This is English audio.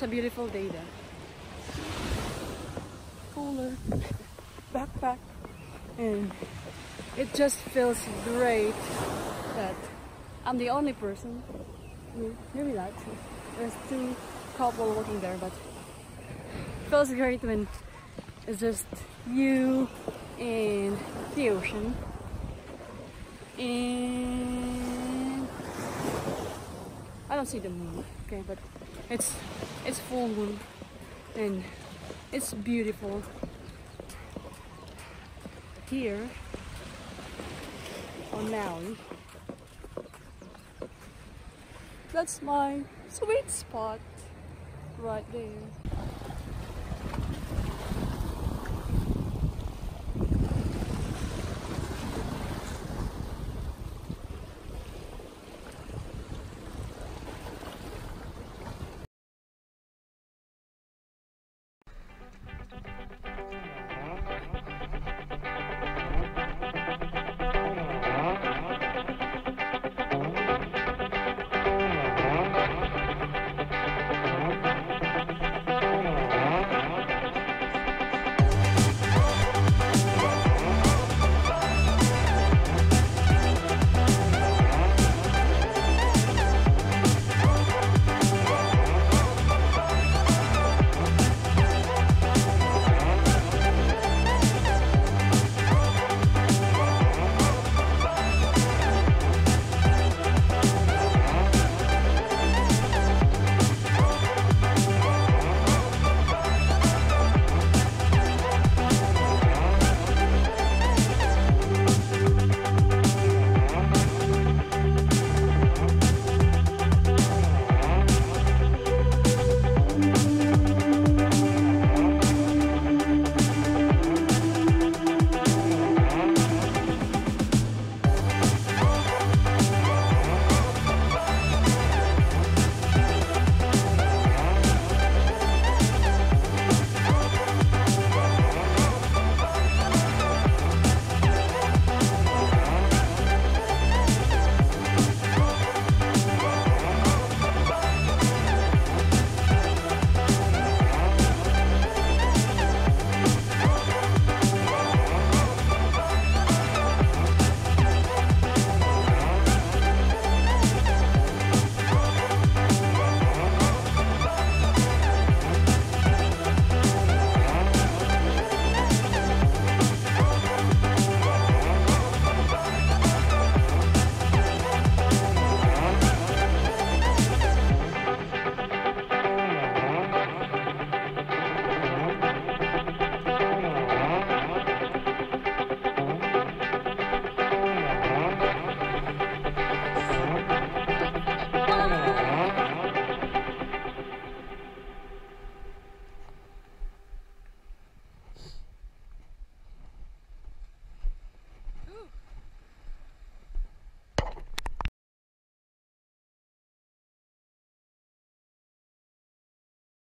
It's a beautiful day there. Cooler backpack and it just feels great that I'm the only person. Maybe not. There's two couple walking there, but feels great when it's just you and the ocean. And I don't see the moon, okay, but it's it's full moon and it's beautiful here on Maui. That's my sweet spot right there.